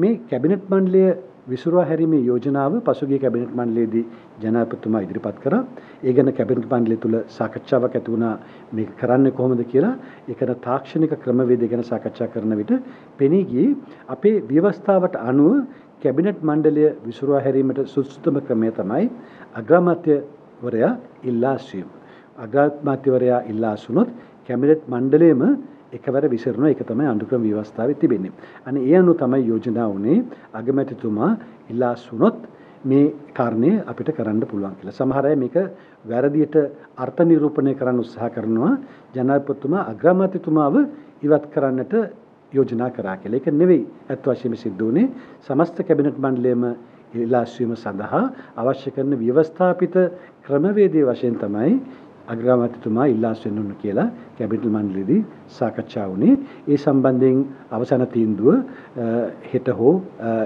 මේ කැබිනට් මණ්ඩලය විසුරුවා හැරීමේ යෝජනාව පසුගිය කැබිනට් මණ්ඩලයේදී ජනාධිපතිතුමා ඉදිරිපත් කරා. ඒ ගැන කැබිනට් මණ්ඩලය තුල සාකච්ඡාවක් ඇති වුණා මේක කරන්නේ කොහොමද කියලා. ඒකන තාක්ෂණික ක්‍රමවේද ගැන සාකච්ඡා කරන විට පෙනී ගියේ අපේ ව්‍යවස්ථාවට අනුව කැබිනට් මණ්ඩලය විසුරුවා හැරීමට සුදුසුතම ක්‍රමය තමයි අග්‍රාමාත්‍යවරයා ඉල්ලා සිටීම. අග්‍රාමාත්‍යවරයා ඉල්ලා සුනොත් කැබිනට් මණ්ඩලයේම එකවර විසිරණ එක තමයි අඳුක්‍රම ව්‍යවස්ථාවේ තිබෙන්නේ. අනේ ඒ අනුව තමයි යෝජනා වුණේ අගමැතිතුමා ඉල්ලා සුනොත් මේ කාරණය අපිට කරන්න පුළුවන් කියලා. සමහර අය මේක වැරදියට අර්ථ නිරූපණය කරන්න උත්සාහ කරනවා. ජනාධිපතිතුමා අග්‍රාමාත්‍යතුමාව ඉවත් කරන්නට යෝජනා කරා කියලා. ඒක නෙවෙයි ඇත්ත වශයෙන්ම සිද්ධ වුණේ. සමස්ත කැබිනට් මණ්ඩලයම ඉල්ලාස්වීම සඳහා අවශ්‍ය කරන ව්‍යවස්ථාපිත ක්‍රමවේදයේ වශයෙන් තමයි අග්‍රාමාත්‍යතුමා ඉල්ලාස් වෙන්න ඕන කියලා කැබිනට් මණ්ඩලයේදී සාකච්ඡා වුණේ. ඒ සම්බන්ධයෙන් අවසාන තීන්දුව හෙට හෝ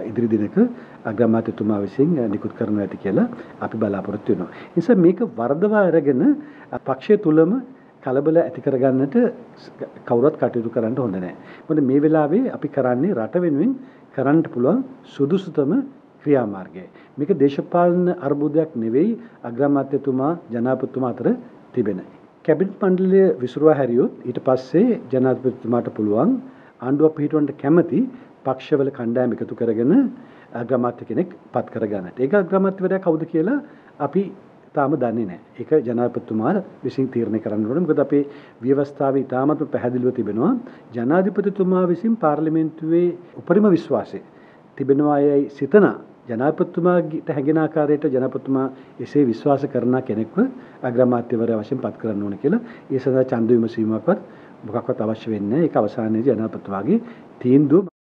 ඉදිරි දිනක අග්‍රාමාත්‍යතුමා විසින් නිකුත් කරනවා ඇති කියලා අපි බලාපොරොත්තු වෙනවා. නිසා මේක වර්ධවා අරගෙන පක්ෂය තුලම කලබල ඇති කරගන්නට කවුරුත් කටයුතු කරන්න හොඳ නැහැ. මොකද මේ වෙලාවේ අපි කරන්නේ රට වෙනුවෙන් කරන්න පුළුවන් සුදුසුතම ක්‍රියාමාර්ගය. මේක දේශපාලන අර්බුදයක් නෙවෙයි අග්‍රාමාත්‍යතුමා ජනාධිපතිතුමා අතර තිබෙන. කැබිනට් මණ්ඩලය විසුරුවා හැරියොත් ඊට පස්සේ ජනාධිපතිතුමාට පුළුවන් ආණ්ඩුව පිහිටවන්න කැමති පක්ෂවල කණ්ඩායම් එකතු කරගෙන අග්‍රාමාත්‍ය කෙනෙක් පත් කරගන්නට. ඒක අග්‍රාමාත්‍යවරයා කවුද කියලා අපි තාම දන්නේ නැහැ. ඒක ජනාධිපතිතුමා විසින් තීරණය කරන්න ඕනේ. මොකද අපේ ව්‍යවස්ථාවේ ඉතාමත් පැහැදිලිව තිබෙනවා ජනාධිපතිතුමා විසින් පාර්ලිමේන්තුවේ උපරිම විශ්වාසය තිබෙනවා යයි සිතන ජනාධිපතිතුමාට හැඟෙන ආකාරයට ජනපතිතුමා එසේ විශ්වාස කරන කෙනෙක්ව අග්‍රාමාත්‍යවරයා වශයෙන් පත් කරන්න ඕන කියලා ඒ සඳහා ඡන්ද විමසීමක්වත් මොකක්වත් අවශ්‍ය වෙන්නේ නැහැ. ඒක අවසානයේදී ජනාධිපතිතුමාගේ තීන්දුව